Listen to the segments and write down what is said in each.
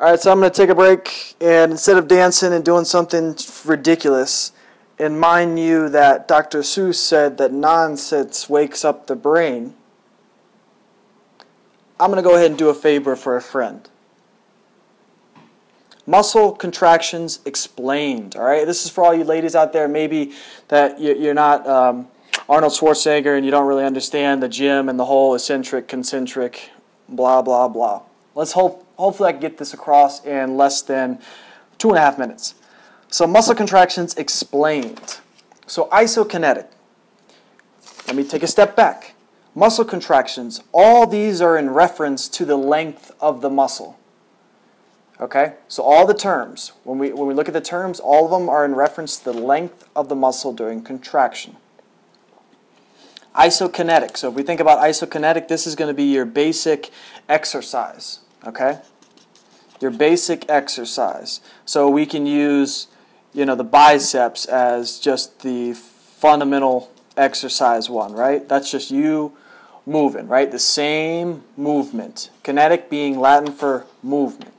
All right, so I'm going to take a break, and instead of dancing and doing something ridiculous, and mind you that Dr. Seuss said that nonsense wakes up the brain, I'm going to go ahead and do a favor for a friend. Muscle contractions explained. All right, this is for all you ladies out there. Maybe that you're not um, Arnold Schwarzenegger and you don't really understand the gym and the whole eccentric, concentric, blah blah blah. Let's hope hopefully I can get this across in less than two and a half minutes. So muscle contractions explained. So isokinetic. Let me take a step back. Muscle contractions, all these are in reference to the length of the muscle. Okay? So all the terms, when we, when we look at the terms, all of them are in reference to the length of the muscle during contraction. Isokinetic. So if we think about isokinetic, this is going to be your basic exercise okay? Your basic exercise. So we can use, you know, the biceps as just the fundamental exercise one, right? That's just you moving, right? The same movement. Kinetic being Latin for movement.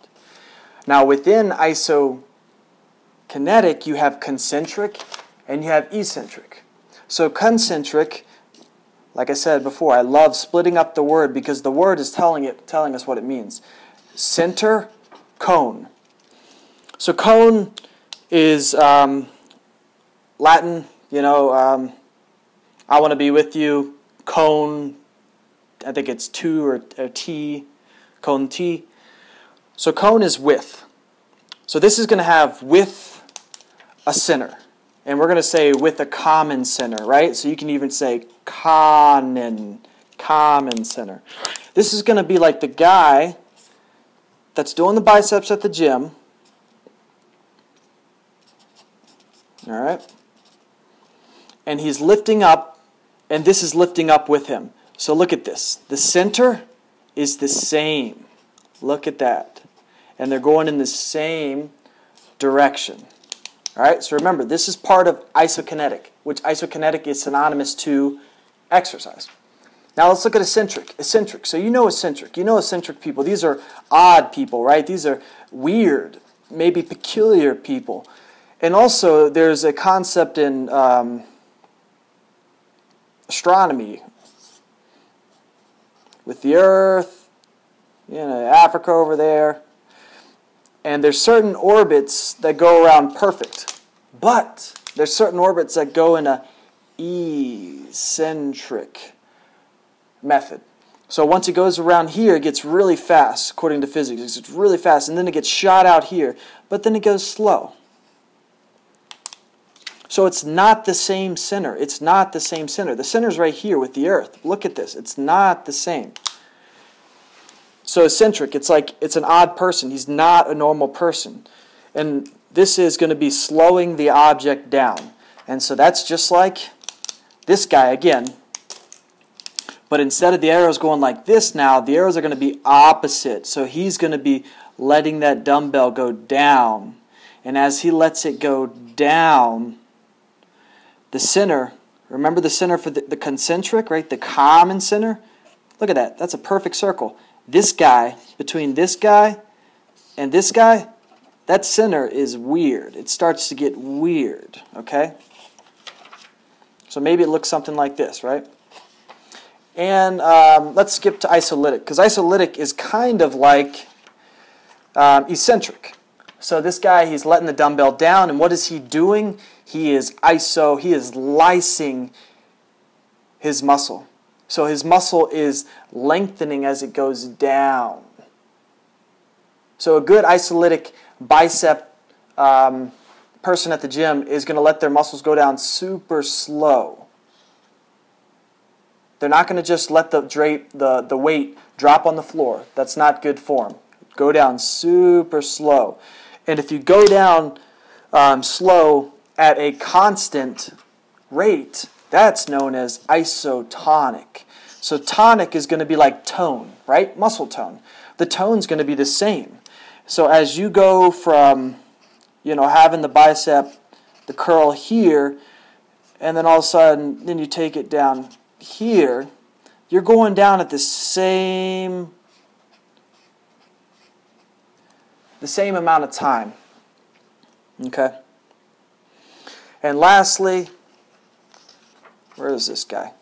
Now within isokinetic, you have concentric and you have eccentric. So concentric like I said before, I love splitting up the word because the word is telling it telling us what it means. Center, cone. So cone is um, Latin. You know, um, I want to be with you. Cone. I think it's two or, or T. Cone T. So cone is with. So this is going to have with a center. And we're going to say with a common center, right? So you can even say common, common center. This is going to be like the guy that's doing the biceps at the gym. All right? And he's lifting up, and this is lifting up with him. So look at this. The center is the same. Look at that. And they're going in the same direction. All right, so remember, this is part of isokinetic, which isokinetic is synonymous to exercise. Now let's look at eccentric. Eccentric. So you know eccentric. You know eccentric people. These are odd people, right? These are weird, maybe peculiar people. And also, there's a concept in um, astronomy with the Earth, you know, Africa over there, and there's certain orbits that go around perfect. But there's certain orbits that go in a eccentric method. So once it goes around here, it gets really fast, according to physics. It's really fast, and then it gets shot out here, but then it goes slow. So it's not the same center. It's not the same center. The center's right here with the Earth. Look at this. It's not the same. So eccentric, it's like it's an odd person. He's not a normal person. And this is going to be slowing the object down. And so that's just like this guy again. But instead of the arrows going like this now, the arrows are going to be opposite. So he's going to be letting that dumbbell go down. And as he lets it go down, the center, remember the center for the, the concentric, right? The common center? Look at that. That's a perfect circle this guy, between this guy and this guy, that center is weird. It starts to get weird, okay? So maybe it looks something like this, right? And um, let's skip to isolytic, because isolytic is kind of like um, eccentric. So this guy, he's letting the dumbbell down, and what is he doing? He is iso, he is lysing his muscle. So his muscle is lengthening as it goes down. So a good isolytic bicep um, person at the gym is going to let their muscles go down super slow. They're not going to just let the, drape, the, the weight drop on the floor. That's not good form. Go down super slow. And if you go down um, slow at a constant rate, that's known as isotonic. So tonic is going to be like tone, right? Muscle tone. The tone's going to be the same. So as you go from, you know, having the bicep, the curl here, and then all of a sudden, then you take it down here, you're going down at the same the same amount of time. Okay? And lastly, where is this guy?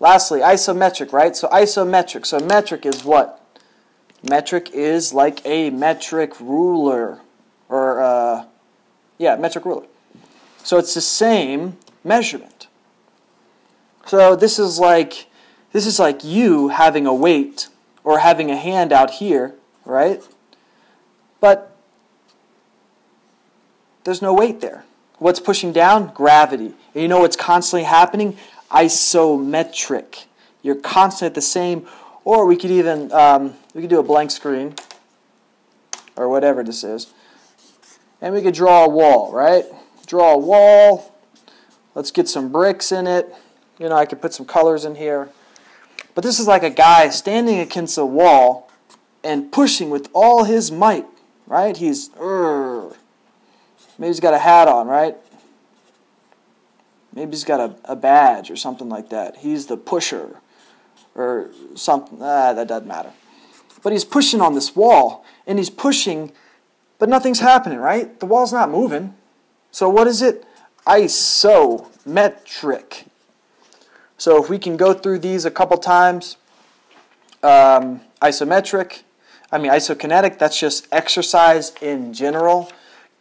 Lastly, isometric, right? So isometric. So metric is what? Metric is like a metric ruler. Or, uh, yeah, metric ruler. So it's the same measurement. So this is like this is like you having a weight or having a hand out here, right? But there's no weight there. What's pushing down? Gravity. And you know what's constantly happening? Isometric. You're constantly at the same, or we could even, um, we could do a blank screen, or whatever this is. And we could draw a wall, right? Draw a wall. Let's get some bricks in it. You know, I could put some colors in here. But this is like a guy standing against a wall and pushing with all his might, right? He's, maybe he's got a hat on, right? Maybe he's got a, a badge or something like that. He's the pusher or something. Ah, that doesn't matter. But he's pushing on this wall and he's pushing, but nothing's happening, right? The wall's not moving. So what is it? Isometric. So if we can go through these a couple times, um, isometric, I mean isokinetic, that's just exercise in general.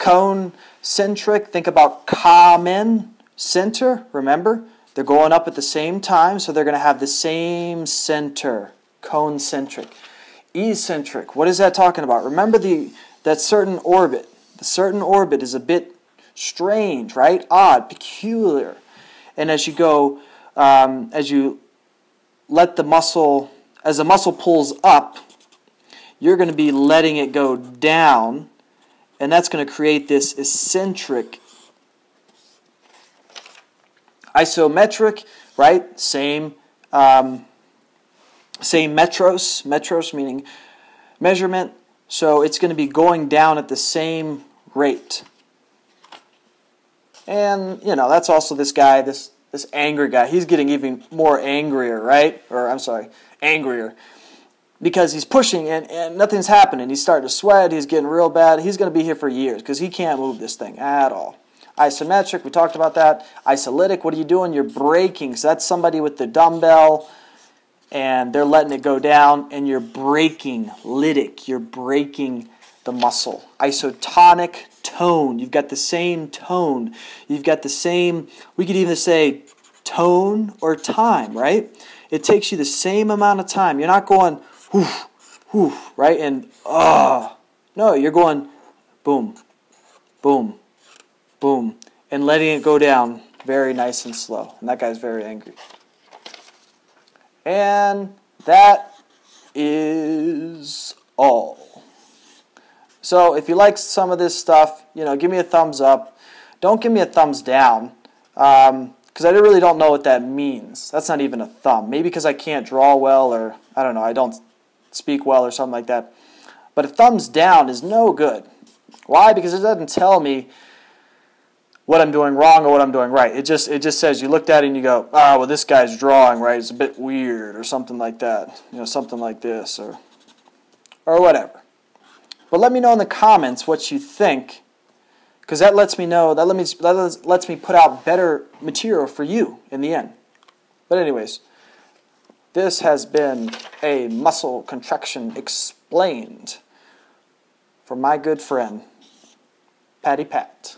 Cone centric, think about common center, remember? They're going up at the same time, so they're going to have the same center, cone centric. Eccentric, what is that talking about? Remember the that certain orbit. The certain orbit is a bit strange, right? Odd, peculiar. And as you go um, as you let the muscle, as the muscle pulls up, you're going to be letting it go down, and that's going to create this eccentric isometric, right? Same, um, same metros, metros meaning measurement. So it's going to be going down at the same rate. And, you know, that's also this guy, this this angry guy, he's getting even more angrier, right? Or I'm sorry, angrier. Because he's pushing and, and nothing's happening. He's starting to sweat, he's getting real bad. He's going to be here for years because he can't move this thing at all. Isometric, we talked about that. Isolytic, what are you doing? You're breaking. So that's somebody with the dumbbell and they're letting it go down and you're breaking Lytic, you're breaking the muscle. Isotonic tone. You've got the same tone. You've got the same, we could even say tone or time, right? It takes you the same amount of time. You're not going, whoo, whoo, right? And, ah. Uh, no, you're going boom, boom, boom, and letting it go down very nice and slow. And that guy's very angry. And that is all. So if you like some of this stuff, you know, give me a thumbs up. Don't give me a thumbs down because um, I really don't know what that means. That's not even a thumb. Maybe because I can't draw well or I don't know, I don't speak well or something like that. But a thumbs down is no good. Why? Because it doesn't tell me what I'm doing wrong or what I'm doing right. It just it just says you looked at it and you go, oh well this guy's drawing right. It's a bit weird or something like that. You know something like this or or whatever. But let me know in the comments what you think, because that lets me know, that, let me, that lets me put out better material for you in the end. But anyways, this has been a muscle contraction explained from my good friend, Patty Pat.